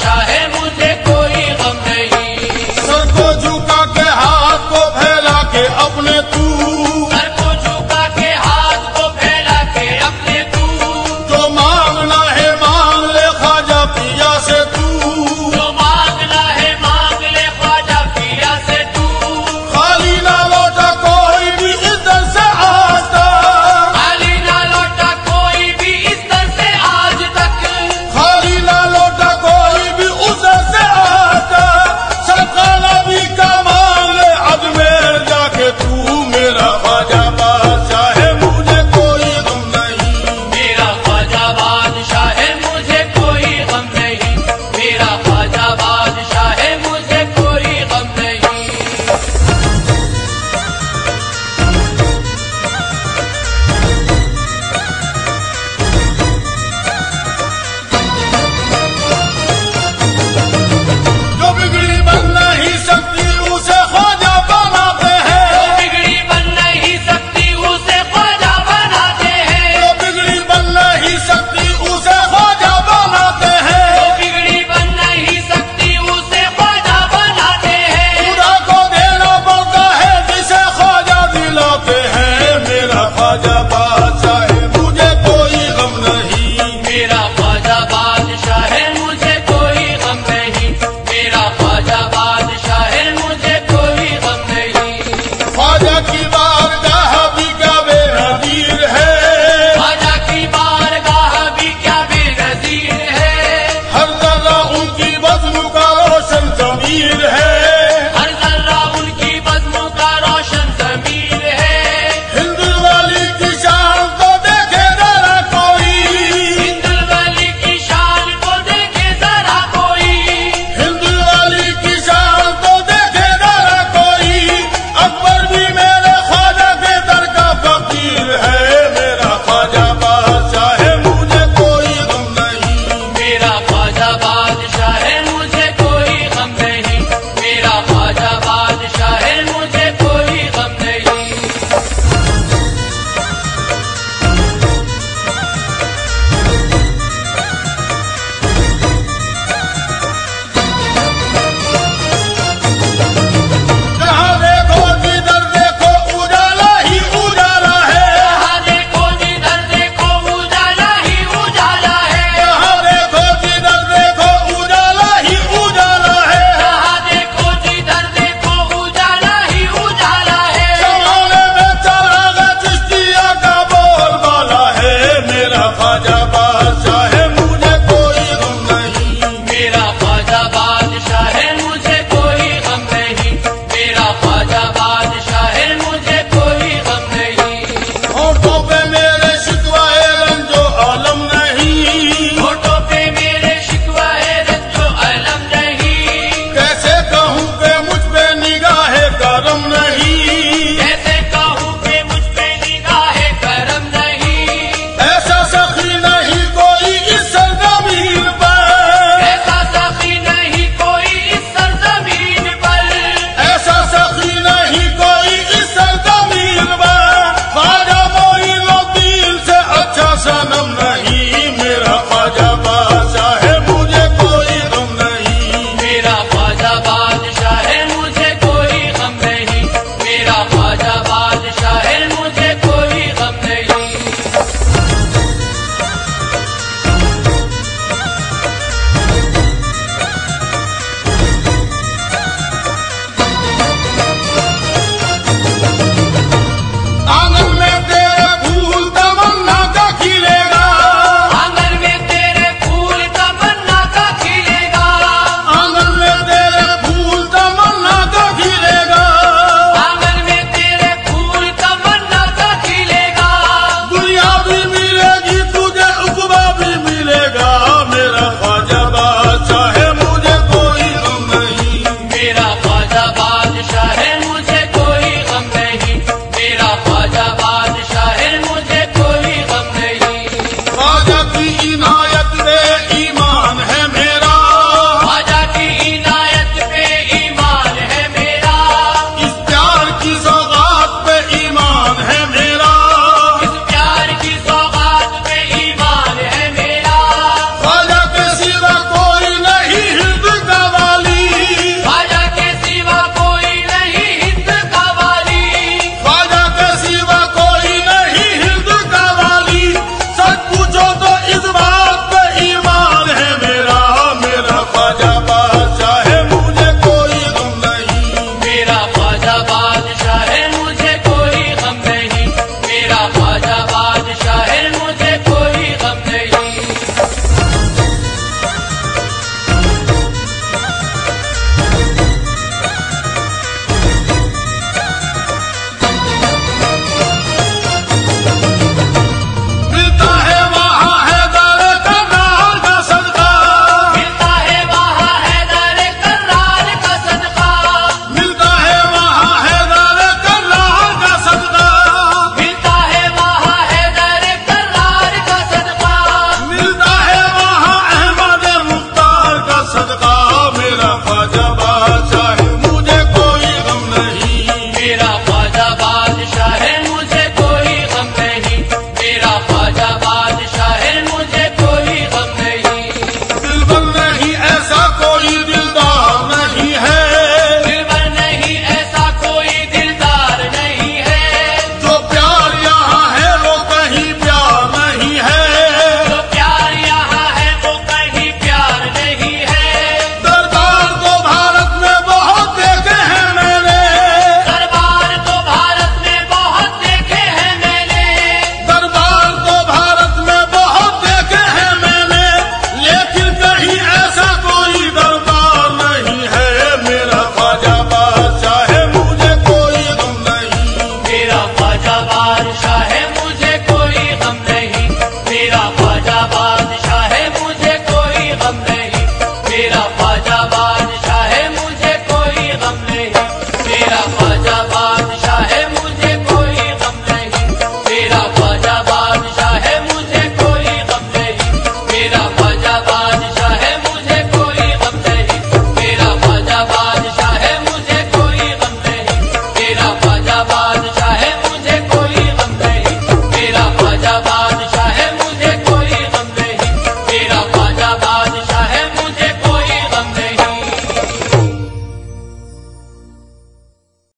शाह मुझ